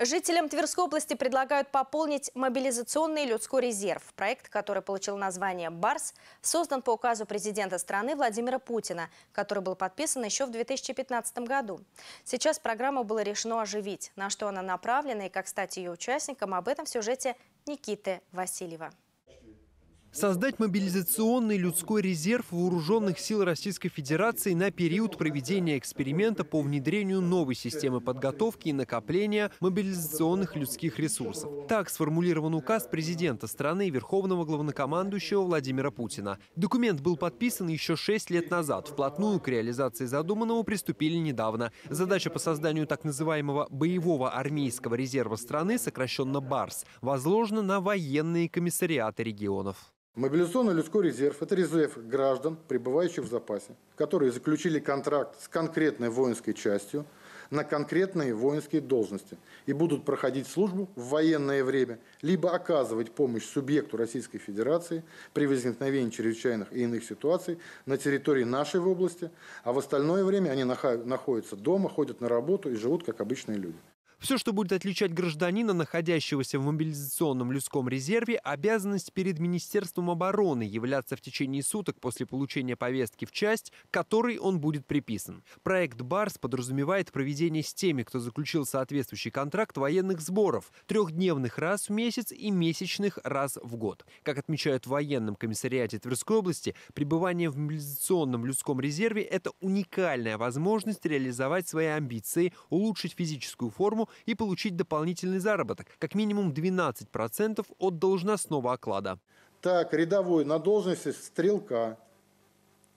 Жителям Тверской области предлагают пополнить мобилизационный людской резерв. Проект, который получил название «БАРС», создан по указу президента страны Владимира Путина, который был подписан еще в 2015 году. Сейчас программу было решено оживить. На что она направлена и как стать ее участником, об этом в сюжете Никиты Васильева. Создать мобилизационный людской резерв вооруженных сил Российской Федерации на период проведения эксперимента по внедрению новой системы подготовки и накопления мобилизационных людских ресурсов. Так сформулирован указ президента страны и верховного главнокомандующего Владимира Путина. Документ был подписан еще шесть лет назад. Вплотную к реализации задуманного приступили недавно. Задача по созданию так называемого боевого армейского резерва страны, сокращенно БАРС, возложена на военные комиссариаты регионов. Мобилизационный людской резерв – это резерв граждан, пребывающих в запасе, которые заключили контракт с конкретной воинской частью на конкретные воинские должности и будут проходить службу в военное время, либо оказывать помощь субъекту Российской Федерации при возникновении чрезвычайных и иных ситуаций на территории нашей области, а в остальное время они находятся дома, ходят на работу и живут как обычные люди. Все, что будет отличать гражданина, находящегося в мобилизационном людском резерве, обязанность перед Министерством обороны являться в течение суток после получения повестки в часть, которой он будет приписан. Проект «Барс» подразумевает проведение с теми, кто заключил соответствующий контракт военных сборов, трехдневных раз в месяц и месячных раз в год. Как отмечают в военном комиссариате Тверской области, пребывание в мобилизационном людском резерве – это уникальная возможность реализовать свои амбиции, улучшить физическую форму и получить дополнительный заработок, как минимум 12% от должностного оклада. Так, рядовой на должности стрелка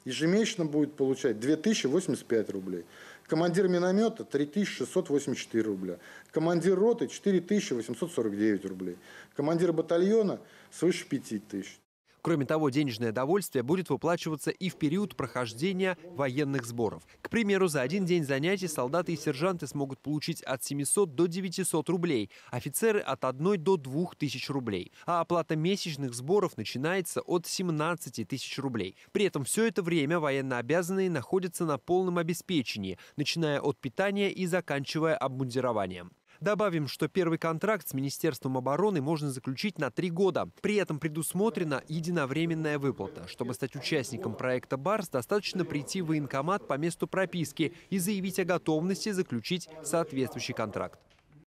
ежемесячно будет получать 2085 рублей. Командир миномета 3684 рубля. Командир роты 4849 рублей. Командир батальона свыше 5000. Кроме того, денежное довольствие будет выплачиваться и в период прохождения военных сборов. К примеру, за один день занятий солдаты и сержанты смогут получить от 700 до 900 рублей, офицеры от 1 до 2 тысяч рублей. А оплата месячных сборов начинается от 17 тысяч рублей. При этом все это время военнообязанные находятся на полном обеспечении, начиная от питания и заканчивая обмундированием. Добавим, что первый контракт с Министерством обороны можно заключить на три года. При этом предусмотрена единовременная выплата. Чтобы стать участником проекта «Барс», достаточно прийти в военкомат по месту прописки и заявить о готовности заключить соответствующий контракт.